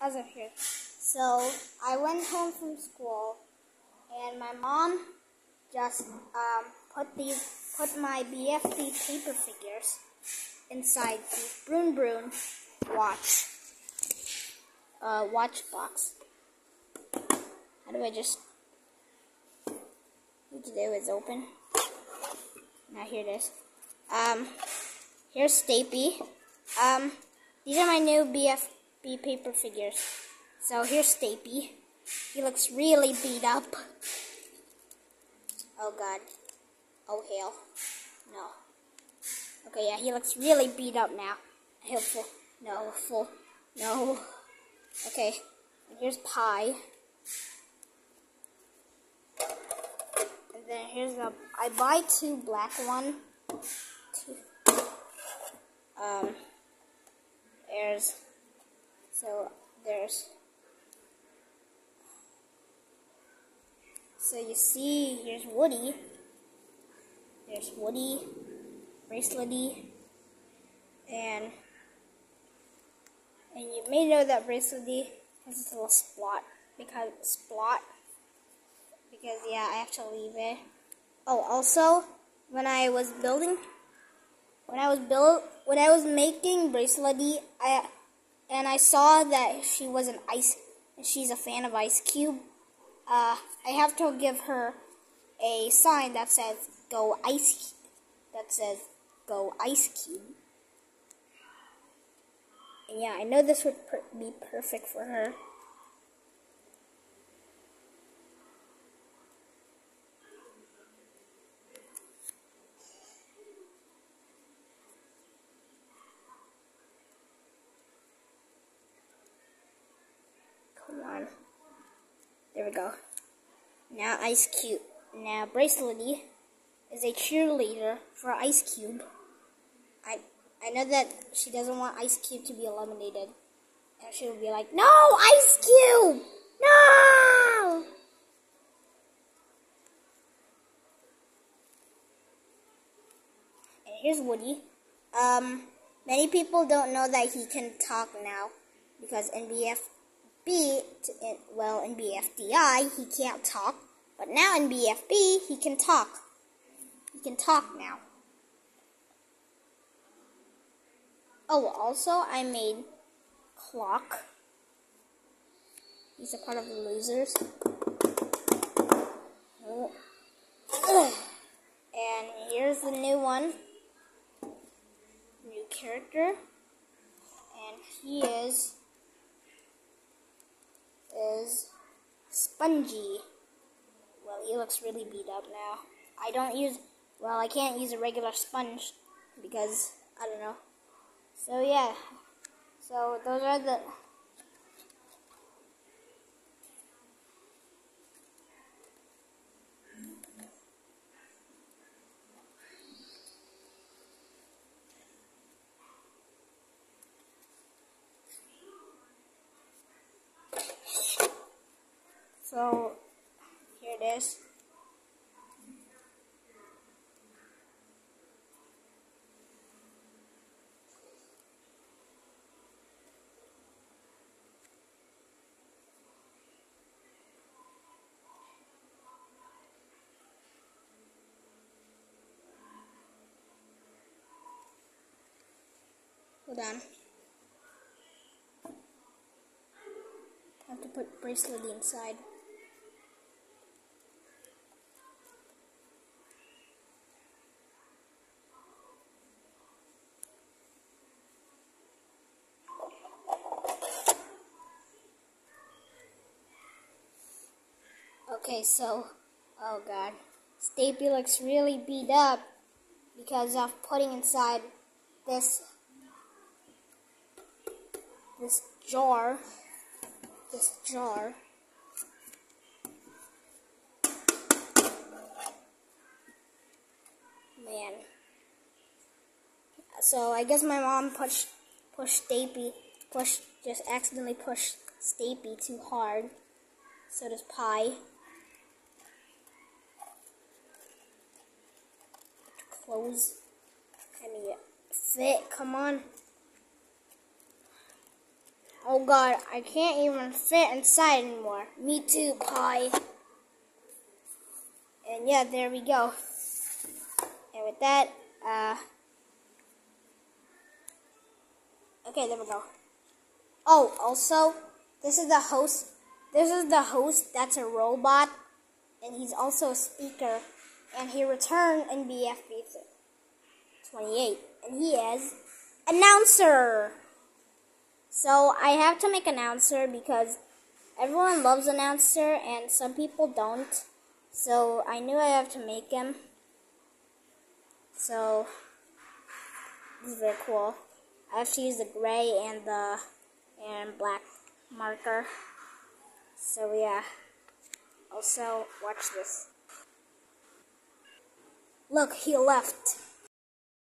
as, of here. So I went home from school, and my mom just um, put these put my BFB paper figures inside the Brune Brune watch uh, watch box. How do I just need to do is open. Now here it is. Um, here's Stapy. Um, these are my new BFB paper figures. So here's Stapy. He looks really beat up. Oh god. Oh hell. No. Okay, yeah, he looks really beat up now. He'll full. No, full. No. Okay. And here's Pie. And then here's the. I buy two black one. Two. Um. There's. So there's. So you see, here's Woody. There's Woody, Bracelety, and and you may know that Bracelety has this little spot because spot because yeah, I have to leave it. Oh, also when I was building, when I was build, when I was making Bracelety, I and I saw that she was an ice, she's a fan of Ice Cube. Uh, I have to give her a sign that says "Go Ice," that says "Go Ice Cube." And yeah, I know this would per be perfect for her. There we go. Now Ice Cube. Now Bracelety is a cheerleader for Ice Cube. I I know that she doesn't want Ice Cube to be eliminated. And she will be like, No, Ice Cube! No! And here's Woody. Um, many people don't know that he can talk now because BFB, well, in BFDI, he can't talk. But now in BFB, he can talk. He can talk now. Oh, also, I made Clock. He's a part of the losers. And here's the new one. New character. And he is is Spongy. Well, he looks really beat up now. I don't use well, I can't use a regular sponge because I don't know. So yeah. So those are the So here it is. Hold on. I have to put bracelet inside. Okay, so, oh god. Stapy looks really beat up because of putting inside this this jar this jar. Man. So I guess my mom pushed pushed Stapy pushed just accidentally pushed Stapy too hard so does Pie clothes can you fit come on Oh god, I can't even fit inside anymore. Me too, Pie. And yeah, there we go. And with that, uh, okay, there we go. Oh, also, this is the host. This is the host. That's a robot, and he's also a speaker. And he returned in BFB 28, and he is announcer. So I have to make announcer because everyone loves announcer, and some people don't. So I knew I have to make him. So this is very cool. I have to use the gray and the and black marker. So yeah. Also watch this. Look, he left.